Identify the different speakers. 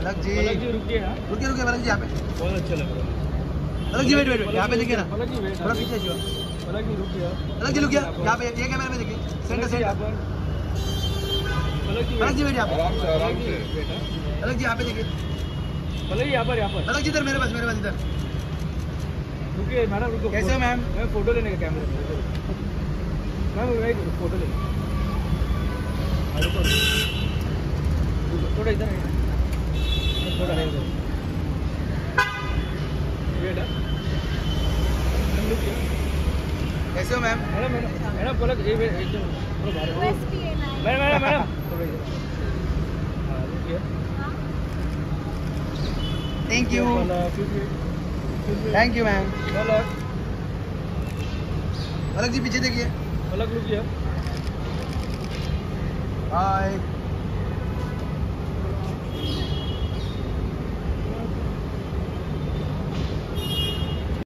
Speaker 1: पलक जी
Speaker 2: रुकिए हाँ
Speaker 1: रुकिए रुकिए पलक जी यहाँ पे
Speaker 2: बहुत अच्छा लग रहा है
Speaker 1: पलक जी वेट वेट यहाँ पे देखिए ना
Speaker 2: पलक जी वेट
Speaker 1: थोड़ा पीछे जो
Speaker 2: पलक जी रुकिए
Speaker 1: पलक जी रुकिए यहाँ पे ये कैमरा में देखिए centre centre
Speaker 2: Palak ji
Speaker 1: wait यहाँ पे
Speaker 3: आराम से आराम से
Speaker 2: बेटा
Speaker 1: पलक जी यहाँ पे देखिए
Speaker 2: पलक जी यहाँ पर यहाँ पर
Speaker 1: पलक जी इधर मेरे पास मेरे पास इधर
Speaker 2: रुकिए मैडम रुको
Speaker 1: कैसे हो मैम?
Speaker 2: मैं फ़ोटो लेने का कैमरे में मैम वेट फ़ोटो ले हाँ, रुको रुको, थोड़ा इधर आइए। थोड़ा है इधर वेट हाँ। मैम रुकिए
Speaker 1: कैसे हो मैम?
Speaker 2: मैडम मैडम मैडम हाँ,
Speaker 1: thank you. Thank you ma'am Palak ji पीछे देखिए।
Speaker 2: पलक रुकिए
Speaker 1: बाय